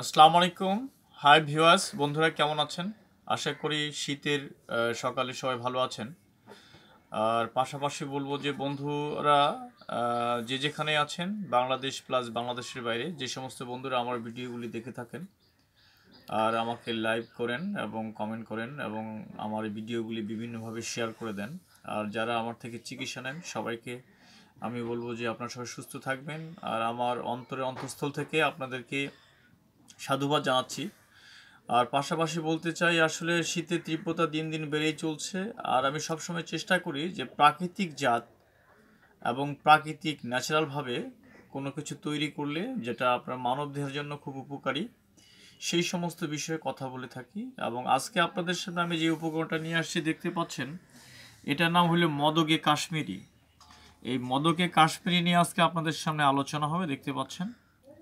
আসসালামু আলাইকুম। Hi viewers বন্ধুরা কেমন আছেন? আশা করি শীতের সকালে সবাই ভালো আছেন। আর পাশাপাশি বলব যে বন্ধুরা যে যেখানে আছেন, বাংলাদেশ প্লাস বাংলাদেশের বাইরে, যে সমস্ত বন্ধুরা আমার ভিডিওগুলি দেখে থাকেন আর আমাকে লাইভ করেন এবং কমেন্ট করেন এবং আমার ভিডিওগুলি বিভিন্নভাবে শেয়ার করে দেন। আর যারা আমার থেকে চিকিৎসা নেন, সবাইকে আমি বলব যে আপনারা সবাই সুস্থ থাকবেন। আর আমার অন্তরে অন্তঃস্থল থেকে আপনাদেরকে সাধুবাদ জানাচ্ছি। আর পাশাপাশি বলতে চাই, আসলে শীতের তীব্রতা দিন দিন বেড়েই চলছে। আর আমি সবসময় চেষ্টা করি যে প্রাকৃতিক জাত এবং প্রাকৃতিক ন্যাচারালভাবে কোনো কিছু তৈরি করলে যেটা আপনার মানব দেহের জন্য খুব উপকারী, সেই সমস্ত বিষয়ে কথা বলে থাকি। এবং আজকে আপনাদের সামনে আমি যে উপকরণটা নিয়ে আসছি দেখতে পাচ্ছেন, এটার নাম হলো মদকে কাশ্মীরি। এই মদকে কাশ্মীরি নিয়ে আজকে আপনাদের সামনে আলোচনা হবে, দেখতে পাচ্ছেন।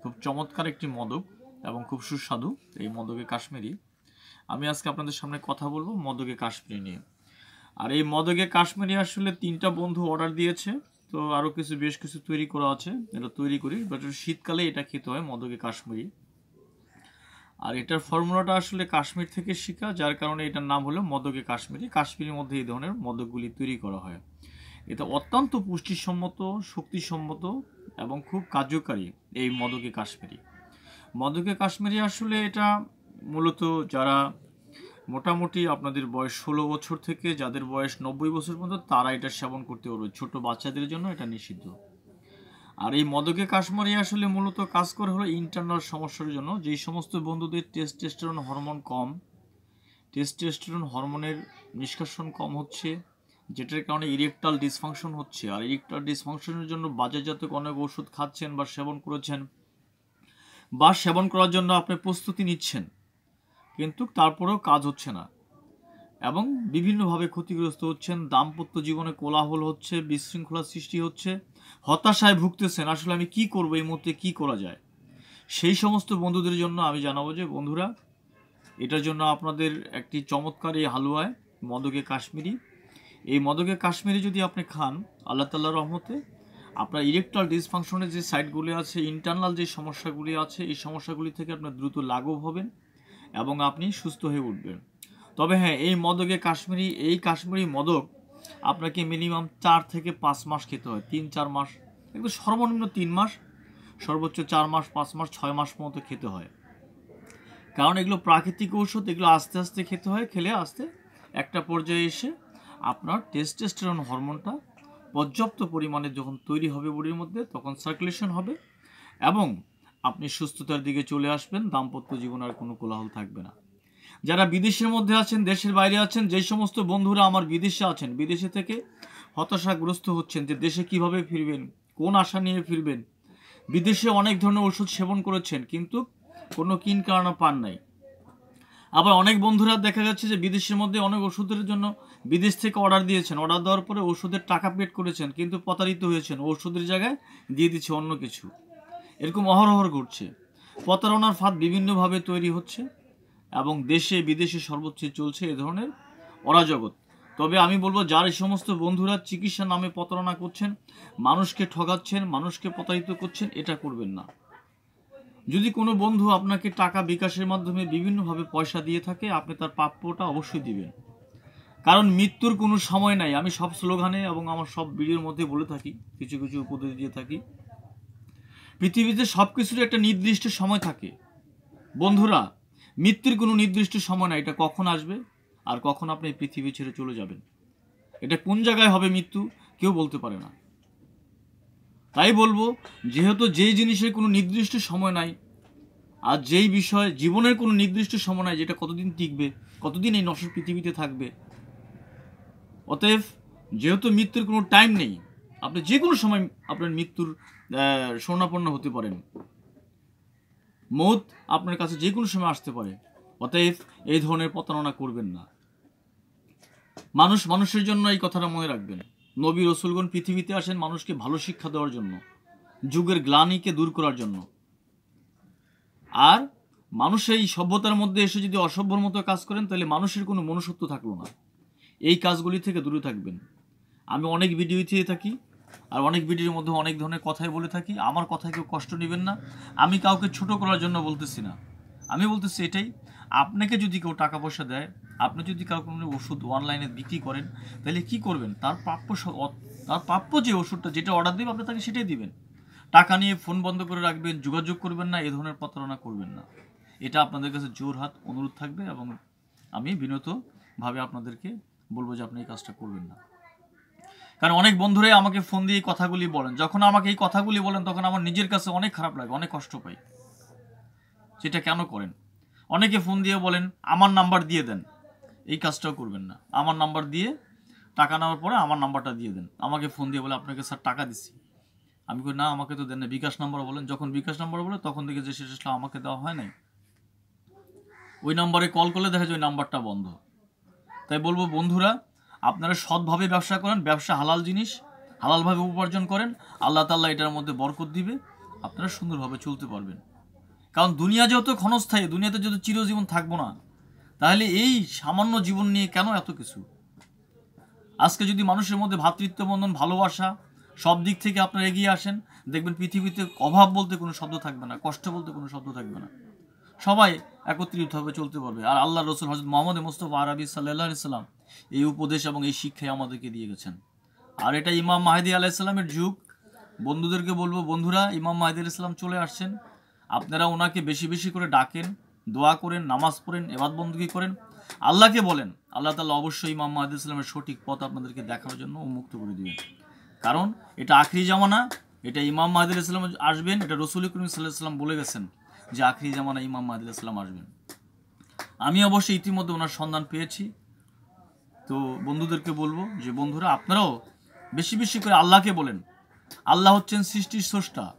খুব চমৎকার একটি মদক। এবং খুব সুস্বাদু এই মদকে কাশ্মীরি। আমি আজকে আপনাদের সামনে কথা বলব মদকে কাশ্মীরি নিয়ে। আর এই মদকে কাশ্মীরি আসলে তিনটা বন্ধু অর্ডার দিয়েছে, তো আরও কিছু, বেশ কিছু তৈরি করা আছে এটা তৈরি করি বাট শীতকালে এটা খেতে হয় মদকে কাশ্মীরি। আর এটার ফর্মুলাটা আসলে কাশ্মীর থেকে শেখা যার কারণে এটার নাম হলো মদকে কাশ্মীরি। কাশ্মীরের মধ্যে এই ধরনের মদকগুলি তৈরি করা হয়। এটা অত্যন্ত পুষ্টিসম্মত, শক্তিসম্মত এবং খুব কার্যকারী এই মদকে কাশ্মীরি। মদকে কাশ্মীরি আসলে এটা মূলত যারা মোটামুটি আপনাদের বয়স ষোলো বছর থেকে যাদের বয়স নব্বই বছর পর্যন্ত তারা এটা সেবন করতে পারবে। ছোট বাচ্চাদের জন্য এটা নিষিদ্ধ। আর এই মদকে কাশ্মীরি আসলে মূলত কাজ করে হলো ইন্টারনাল সমস্যার জন্য। যেই সমস্ত বন্ধুদের টেস্টোস্টেরন হরমোন কম টেস্টোস্টেরন হরমোনের নিষ্কাশন কম হচ্ছে, যেটার কারণে ইরেকটাল ডিসফাংশন হচ্ছে। আর ইরেকটাল ডিসফাংশনের জন্য বাজারজাত অনেক ওষুধ খাচ্ছেন বা সেবন করেছেন। বা সেবন করার জন্য আপনি প্রস্তুতি নিচ্ছেন, কিন্তু তারপরেও কাজ হচ্ছে না এবং বিভিন্নভাবে ক্ষতিগ্রস্ত হচ্ছেন, দাম্পত্য জীবনে কোলাহল হচ্ছে বিশৃঙ্খলার সৃষ্টি হচ্ছে, হতাশায় ভুগতেছেন, আসলে আমি কি করব, এই মুহূর্তে কি করা যায়? সেই সমস্ত বন্ধুদের জন্য আমি জানাব যে, বন্ধুরা, এটার জন্য আপনাদের একটি চমৎকার এই হালুয়ায় মদকে কাশ্মীরি। এই মদকে কাশ্মীরি যদি আপনি খান, আল্লাহ তাল্লাহ রহমতে আপনার ইলেকট্রাল ডিসফাংশনের যে সাইটগুলি আছে ইন্টারনাল যে সমস্যাগুলি আছে, এই সমস্যাগুলি থেকে আপনার দ্রুত লাঘব হবেন এবং আপনি সুস্থ হয়ে উঠবেন। তবে হ্যাঁ এই মদকে কাশ্মীরি, এই কাশ্মীরি মদক আপনাকে মিনিমাম চার থেকে পাঁচ মাস খেতে হয়। তিন, চার মাস একটু সর্বনিম্ন তিন মাস, সর্বোচ্চ চার মাস, পাঁচ মাস, ছয় মাস মতো খেতে হয়। কারণ এগুলো প্রাকৃতিক ঔষধ, এগুলো আস্তে আস্তে খেতে হয়, খেলে আস্তে একটা পর্যায়ে এসে আপনার টেস্টেস্টেরন হরমোনটা পর্যাপ্ত পরিমাণে যখন তৈরি হবে বডির মধ্যে, তখন সার্কুলেশন হবে এবং আপনি সুস্থতার দিকে চলে আসবেন, দাম্পত্য জীবন আর কোনো কোলাহল থাকবে না। যারা বিদেশের মধ্যে আছেন, দেশের বাইরে আছেন, যে সমস্ত বন্ধুরা আমার বিদেশে আছেন, বিদেশে থেকে হতাশাগ্রস্ত হচ্ছেন যে দেশে কীভাবে ফিরবেন, কোন আশা নিয়ে ফিরবেন, বিদেশে অনেক ধরনের ওষুধ সেবন করেছেন, কিন্তু কোনো কিন কারণা পান নাই। আবার অনেক বন্ধুরা দেখা যাচ্ছে যে বিদেশের মধ্যে অনেক ওষুধের জন্য বিদেশ থেকে অর্ডার দিয়েছেন। অর্ডার দেওয়ার পরে ওষুধের টাকা পেড করেছেন, কিন্তু প্রতারিত হয়েছেন। ওষুধের জায়গায় দিয়ে দিচ্ছে অন্য কিছু। এরকম অহরহর ঘটছে। প্রতারণার ফাঁদ বিভিন্নভাবে তৈরি হচ্ছে এবং দেশে বিদেশে সর্বোচ্চ চলছে এ ধরনের অরাজগত তবে আমি বলব, যার এই সমস্ত বন্ধুরা চিকিৎসা নামে প্রতারণা করছেন, মানুষকে ঠগাচ্ছেন, মানুষকে প্রতারিত করছেন, এটা করবেন না। যদি কোনো বন্ধু আপনাকে টাকা বিকাশের মাধ্যমে বিভিন্নভাবে পয়সা দিয়ে থাকে, আপনি তার প্রাপ্যটা অবশ্যই দিবেন। কারণ মৃত্যুর কোনো সময় নাই। আমি সব স্লোগানে এবং আমার সব ভিডিওর মধ্যে বলে থাকি, কিছু কিছু উপদেশ দিয়ে থাকি। পৃথিবীতে সব কিছুর একটা নির্দিষ্ট সময় থাকে। বন্ধুরা, মৃত্যুর কোনো নির্দিষ্ট সময় নাই। এটা কখন আসবে আর কখন আপনি পৃথিবী ছেড়ে চলে যাবেন? এটা কোন জায়গায় হবে মৃত্যু কেউ বলতে পারে না। তাই বলব, যেহেতু যেই জিনিসের কোনো নির্দিষ্ট সময় নাই আর যেই বিষয় জীবনের কোনো নির্দিষ্ট সময় নাই, যেটা কতদিন টিকবে, কতদিন এই নশ্বর পৃথিবীতে থাকবে অতএব যেহেতু মৃত্যুর কোনো টাইম নেই, আপনি যে কোনো সময় আপনার মৃত্যুর স্বর্ণাপন্ন হতে পারেন। মৌত আপনার কাছে যে কোনো সময় আসতে পারে। অতএব এই ধরনের প্রতারণা করবেন না। মানুষ মানুষের জন্য এই কথাটা মনে রাখবেন। নবী রসুলগণ পৃথিবীতে আসেন মানুষকে ভালো শিক্ষা দেওয়ার জন্য, যুগের গ্লানিকে দূর করার জন্য। আর মানুষ এই সভ্যতার মধ্যে এসে যদি অসভ্যর মতো কাজ করেন, তাহলে মানুষের কোনো মনুষ্যত্ব থাকল না। এই কাজগুলি থেকে দূরে থাকবেন। আমি অনেক ভিডিও দিয়ে থাকি, আর অনেক ভিডিওর মধ্যে অনেক ধরনের কথাই বলে থাকি। আমার কথায় কেউ কষ্ট নেবেন না। আমি কাউকে ছোট করার জন্য বলতেছি না। আমি বলতেছি এটাই, আপনাকে যদি কেউ টাকা পয়সা দেয়, আপনি যদি কারও কোনো ওষুধ অনলাইনে বিক্রি করেন, তাহলে কি করবেন? তার প্রাপ্য তার প্রাপ্য যে ওষুধটা, যেটা অর্ডার দেবে, আপনি তাকে সেটাই দিবেন। টাকা নিয়ে ফোন বন্ধ করে রাখবেন, যোগাযোগ করবেন না, এ ধরনের প্রতারণা করবেন না। এটা আপনাদের কাছে জোর হাত অনুরোধ থাকবে এবং আমি বিনতভাবে আপনাদেরকে বলব যে আপনি এই কাজটা করবেন না। কারণ অনেক বন্ধুরাই আমাকে ফোন দিয়ে এই কথাগুলি বলেন। যখন আমাকে এই কথাগুলি বলেন, তখন আমার নিজের কাছে অনেক খারাপ লাগে, অনেক কষ্ট পাই। সেটা কেন করেন? অনেকে ফোন দিয়ে বলেন, আমার নাম্বার দিয়ে দেন। এই কাজটাও করবেন না। আমার নাম্বার দিয়ে টাকা নেওয়ার পরে আমার নাম্বারটা দিয়ে দেন। আমাকে ফোন দিয়ে বলে, আপনাকে স্যার টাকা দিচ্ছি আমি কই, না, আমাকে তো দেন না। বিকাশ নাম্বার বলেন, যখন বিকাশ নাম্বার বলে, তখন দেখে যে শেষটা আমাকে দেওয়া হয় নাই। ওই নাম্বারে কল করলে দেখা যায় ওই নাম্বারটা বন্ধ। তাই বলব, বন্ধুরা, আপনারা সৎভাবে ব্যবসা করেন, ব্যবসা হালাল জিনিস, হালালভাবে উপার্জন করেন, আল্লাহ তাল্লাহ এটার মধ্যে বরকত দিবে, আপনারা সুন্দরভাবে চলতে পারবেন। কারণ দুনিয়া যেহেতু ক্ষণস্থায়ী, দুনিয়াতে যদি চিরজীবন থাকব না, তাহলে এই সামান্য জীবন নিয়ে কেন এত কিছু? আজকে যদি মানুষের মধ্যে ভ্রাতৃত্ব বন্ধন ভালোবাসা, সব দিক থেকে আপনারা এগিয়ে আসেন, দেখবেন পৃথিবীতে অভাব বলতে কোনো শব্দ থাকবে না, কষ্ট বলতে কোনো শব্দ থাকবে না। সবাই একত্রিতভাবে চলতে পারবে। আর আল্লাহ রসুল হজরত মোহাম্মদ মুস্তফা আরবি সাল্লাহ সাল্লাম এই উপদেশ এবং এই শিক্ষাই আমাদেরকে দিয়ে গেছেন। আর এটা ইমাম মাহেদি আলাইসাল্লামের যুগ। বন্ধুদেরকে বলব, বন্ধুরা, ইমাম মাহেদি আলাইসাল্লাম চলে আসছেন। আপনারা ওনাকে বেশি বেশি করে ডাকেন, দোয়া করেন, নামাজ পড়েন এবাদ বন্দুকি করেন। আল্লাহকে বলেন, আল্লাহ তালা অবশ্যই ইমাম মাহাদি ইসলামের সঠিক পথ আপনাদেরকে দেখানোর জন্য উন্মুক্ত করে দিবেন। কারণ এটা আখরি জামানা, এটা ইমাম মাহাদির ইসলাম আসবেন, এটা রসুল করিম সাল্লাহ সাল্লাম বলে গেছেন। যে আখরি জামানা ইমাম মাহাদির ইসলাম আসবেন। আমি অবশ্যই ইতিমধ্যে ওনার সন্ধান পেয়েছি। তো বন্ধুদেরকে বলব যে, বন্ধুরা, আপনারাও বেশি বেশি করে আল্লাহকে বলেন। আল্লাহ হচ্ছেন সৃষ্টির স্রষ্টা।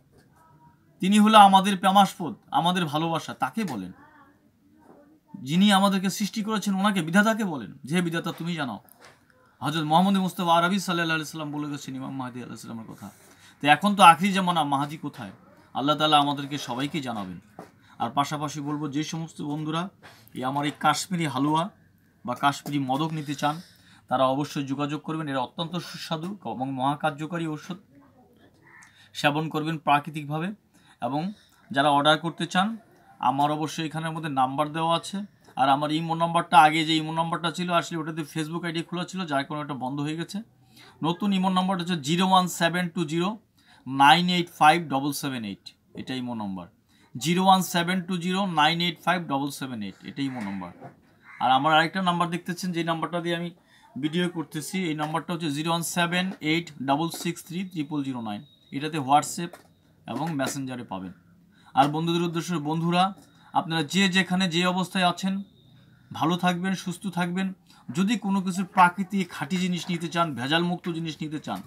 তিনি হলো আমাদের প্রেমাস্পদ, আমাদের ভালোবাসা, তাকে বলেন। যিনি আমাদেরকে সৃষ্টি করেছেন, ওনাকে বিধাতাকে বলেন। যে বিধাতা, তুমি জানাও। হজরত মোহাম্মদ মুস্তফা আরবি সাল্লাহ সাল্লাম বলে গেছেন ইমাম মাহাদি আল্লাহ সাল্লামের কথা। তো এখন তো আখরি জামানা মাহাদি কোথায়? আল্লাহ তালা আমাদেরকে সবাইকে জানাবেন। আর পাশাপাশি বলব, যে সমস্ত বন্ধুরা এই আমার এই কাশ্মীরি হালুয়া বা কাশ্মীরি মদক নিতে চান, তারা অবশ্যই যোগাযোগ করবেন। এরা অত্যন্ত সুস্বাদু এবং মহাকার্যকারী ঔষধ সেবন করবেন প্রাকৃতিকভাবে। এবং যারা অর্ডার করতে চান, আমার অবশ্যই এখানের মধ্যে নাম্বার দেওয়া আছে। আর আমার ইমো নাম্বারটা, আগে যে ইমো নাম্বারটা ছিল, আসলে ওটাতে ফেসবুক আইডি খোলা ছিল, যার কারণে ওটা বন্ধ হয়ে গেছে। নতুন ইমো নাম্বারটা হচ্ছে zero one seven two zero nine eight five double seven eight এটা Imo number. Zero one seven two zero, nine eight five double seven eight এটা ইমো নাম্বার। আর আমার আরেকটা নাম্বার দেখতেছেন, যে নাম্বারটা দিয়ে আমি ভিডিও করতেছি, এই নাম্বারটা হচ্ছে zero one seven eight double six three triple zero nine. এটাতে হোয়াটসঅ্যাপ এবং মেসেঞ্জারে পাবেন। আর বন্ধুদের উদ্দেশ্যে, বন্ধুরা, আপনারা যে যেখানে যে অবস্থায় আছেন, ভালো থাকবেন, সুস্থ থাকবেন। যদি কোনো কিছু প্রাকৃতিক খাঁটি জিনিস নিতে চান ভেজাল মুক্ত জিনিস নিতে চান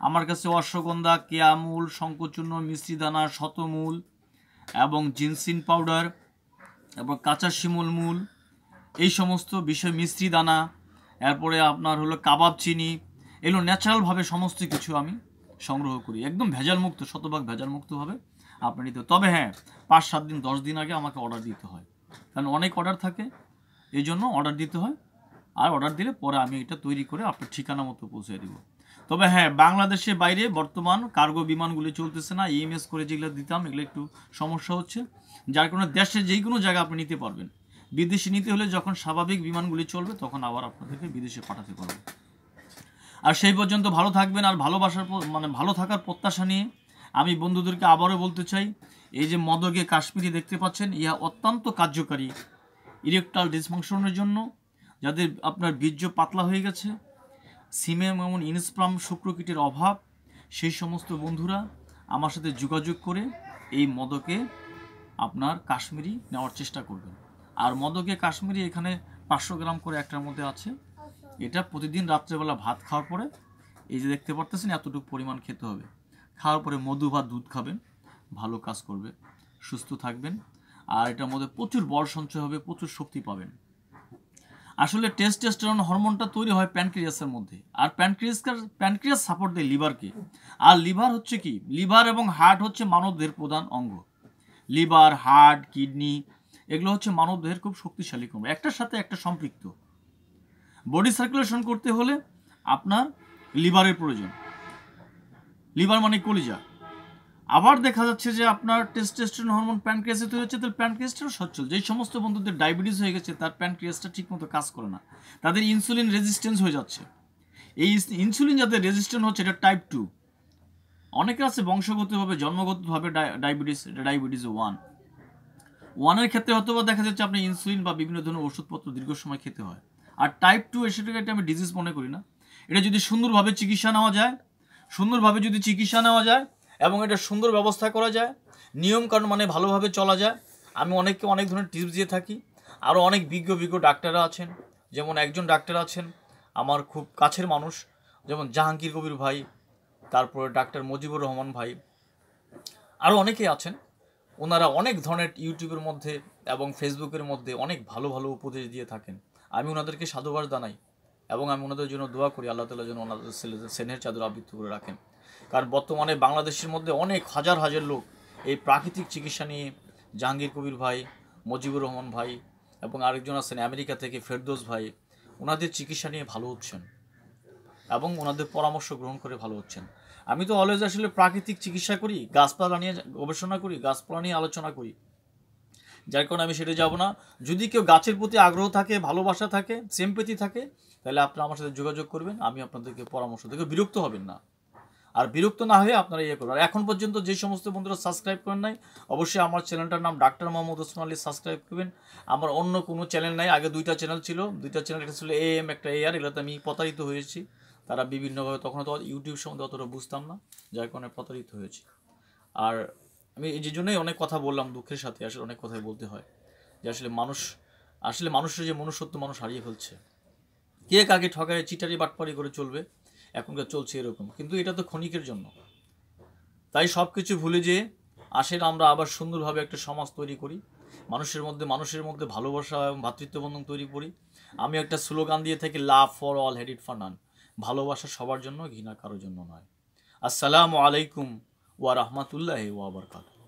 আমার কাছে অশ্বগন্ধা, কেয়ামূল শঙ্কচূর্ণ মিশ্রি দানা, শতমূল এবং জিনসিন পাউডার এবং কাঁচা শিমুল মূল, এই সমস্ত বিষয় মিস্ত্রি দানা, এরপরে আপনার হলো কাবাব চিনি, এগুলো ন্যাচারালভাবে সমস্ত কিছু আমি সংগ্রহ করি। একদম ভেজাল মুক্ত শতভাগ ভেজাল মুক্তভাবে আপনি নিতে তবে হ্যাঁ পাঁচ সাত দিন, দশ দিন আগে আমাকে অর্ডার দিতে হয়। কারণ অনেক অর্ডার থাকে এই জন্য অর্ডার দিতে হয়। আর অর্ডার দিলে পরে আমি এটা তৈরি করে আপনার ঠিকানা মতো পৌঁছে দেবো। তবে হ্যাঁ বাংলাদেশের বাইরে বর্তমান কার্গো বিমানগুলি চলতেছে না ইএমএস করে যেগুলো দিতাম, এগুলো একটু সমস্যা হচ্ছে। যার কারণে দেশের যেই কোনো জায়গা আপনি নিতে পারবেন। বিদেশে নিতে হলে যখন স্বাভাবিক বিমানগুলি চলবে, তখন আবার আপনাদেরকে বিদেশে পাঠাতে পারব। আর সেই পর্যন্ত ভালো থাকবেন আর ভালোবাসার মানে ভালো থাকার প্রত্যাশা নিয়ে আমি বন্ধুদেরকে আবারও বলতে চাই, এই যে মদকে কাশ্মীরি দেখতে পাচ্ছেন, ইহা অত্যন্ত কার্যকারী। ইরেকটাল ডিসফাংশনের জন্য, যাদের আপনার বীর্য পাতলা হয়ে গেছে সিমে এমন ইনস্প্রাম শুক্রকীটের অভাব, সেই সমস্ত বন্ধুরা আমার সাথে যোগাযোগ করে এই মদকে আপনার কাশ্মীরি নেওয়ার চেষ্টা করবেন। আর মদকে কাশ্মীরি এখানে পাঁচশো গ্রাম করে একটার মধ্যে আছে। এটা প্রতিদিন রাত্রেবেলা ভাত খাওয়ার পরে, এই যে দেখতে পারতেছেন এতটুকু পরিমাণ খেতে হবে। খাওয়ার পরে মধু বা দুধ খাবেন, ভালো কাজ করবে, সুস্থ থাকবেন। আর এটার মধ্যে প্রচুর বল সঞ্চয় হবে, প্রচুর শক্তি পাবেন। আসলে টেস্টোস্টেরন হরমোনটা তৈরি হয় প্যানক্রিয়াসের মধ্যে। আর প্যানক্রিয়াসকার প্যানক্রিয়াস সাপোর্ট দেয় লিভারকে আর লিভার হচ্ছে কি? লিভার এবং হার্ট হচ্ছে মানবদেহের প্রধান অঙ্গ। লিভার হার্ট কিডনি এগুলো হচ্ছে মানবদেহের খুব শক্তিশালী কম একটার সাথে একটা সম্পৃক্ত। বডি সার্কুলেশন করতে হলে আপনার লিভারের প্রয়োজন। লিভার মানে কলিজা। আবার দেখা যাচ্ছে যে আপনার টেস্টোস্টেরন হরমোন প্যানক্রিয়াসে তৈরি হচ্ছে, তাহলে প্যানক্রিয়াসটাও সচ্ছল। যেই সমস্ত বন্ধুদের ডায়াবেটিস হয়ে গেছে, তার প্যানক্রিয়াসটা ঠিকমতো কাজ করে না। তাদের ইনসুলিন রেজিস্ট্যান্স হয়ে যাচ্ছে। এই ইনসুলিন যাদের রেজিস্ট্যান্ট হচ্ছে, এটা টাইপ টু অনেকে আছে বংশগতভাবে, জন্মগতভাবে ডায়াবেটিস এটা ডায়াবেটিস ওয়ান ওয়ানের ক্ষেত্রে হয়তো বা দেখা যাচ্ছে আপনার ইনসুলিন বা বিভিন্ন ধরনের ওষুধপত্র দীর্ঘ সময় খেতে হয়। আর টাইপ টু সেটাকে আমি ডিজিজ মনে করি না। এটা যদি সুন্দরভাবে চিকিৎসা নেওয়া যায়, সুন্দরভাবে যদি চিকিৎসা নেওয়া যায় এবং এটা সুন্দর ব্যবস্থা করা যায়। নিয়মকানুন মানে ভালোভাবে চলা যায়। আমি অনেককে অনেক ধরনের টিপস দিয়ে থাকি। আরও অনেক বিজ্ঞ বিজ্ঞ ডাক্তাররা আছেন। যেমন একজন ডাক্তার আছেন, আমার খুব কাছের মানুষ, যেমন জাহাঙ্গীর কবির ভাই, তারপরে ডাক্তার মুজিবুর রহমান ভাই। আরও অনেকেই আছেন। ওনারা অনেক ধরনের ইউটিউবের মধ্যে এবং ফেসবুকের মধ্যে অনেক ভালো ভালো উপদেশ দিয়ে থাকেন। আমি ওনাদেরকে সাধুবাদ জানাই এবং আমি ওনাদের জন্য দোয়া করি, আল্লাহ তালা যেন ওনাদের সেনের চাদর আবৃত্তি করে রাখেন। কারণ বর্তমানে বাংলাদেশের মধ্যে অনেক হাজার হাজার লোক এই প্রাকৃতিক চিকিৎসা নিয়ে জাহাঙ্গীর কবির ভাই, মজিবুর রহমান ভাই এবং আরেকজন আছেন আমেরিকা থেকে ফেরদোস ভাই, ওনাদের চিকিৎসা নিয়ে ভালো হচ্ছেন এবং ওনাদের পরামর্শ গ্রহণ করে ভালো হচ্ছেন। আমি তো অলওয়েজ আসলে প্রাকৃতিক চিকিৎসা করি, গাছপালা নিয়ে গবেষণা করি, গাছপালা নিয়ে আলোচনা করি। যার কারণে আমি সেটা যাব না। যদি কেউ গাছের প্রতি আগ্রহ থাকে, ভালোবাসা থাকে সেমপেতি থাকে, তাহলে আপনারা আমার সাথে যোগাযোগ করবেন, আমি আপনাদেরকে পরামর্শ থেকে বিরক্ত হবেন না। আর বিরক্ত না হয়ে আপনারা ইয়ে করবেন আর এখন পর্যন্ত যে সমস্ত বন্ধুরা সাবস্ক্রাইব করেন নাই, অবশ্যই আমার চ্যানেলটার নাম ডাক্তার মোহাম্মদ ওসমান আলী সাবস্ক্রাইব করবেন। আমার অন্য কোনো চ্যানেল নাই, আগে দুইটা চ্যানেল ছিল। দুইটা চ্যানেল একটা ছিল এ এম একটা এ আর এগুলোতে আমি প্রতারিত হয়েছি। তারা বিভিন্নভাবে তখন তো ইউটিউব সম্বন্ধে অতটা বুঝতাম না, যার কারণে প্রতারিত হয়েছি। আর আমি এই যে জন্যই অনেক কথা বললাম দুঃখের সাথে, আসলে অনেক কথাই বলতে হয়। যে আসলে মানুষ, আসলে মানুষের যে মনুষ্যত্ব মানুষ হারিয়ে ফেলছে। কে কাকে ঠকায়, চিটারি বাটপারি করে চলবে এখনকার চলছে এরকম। কিন্তু এটা তো ক্ষণিকের জন্য। তাই সব কিছু ভুলে যেয়ে আসেন আমরা আবার সুন্দরভাবে একটা সমাজ তৈরি করি। মানুষের মধ্যে মানুষের মধ্যে ভালোবাসা এবং ভ্রাতৃত্ববন্ধন তৈরি করি। আমি একটা স্লোগান দিয়ে থাকি, লাভ ফর অল হেডিড ফর নান। ভালোবাসা সবার জন্য, ঘৃণা কারোর জন্য নয়। আসসালামু আলাইকুম ওয়া রাহমাতুল্লাহি ওয়া বারাকাতুহু।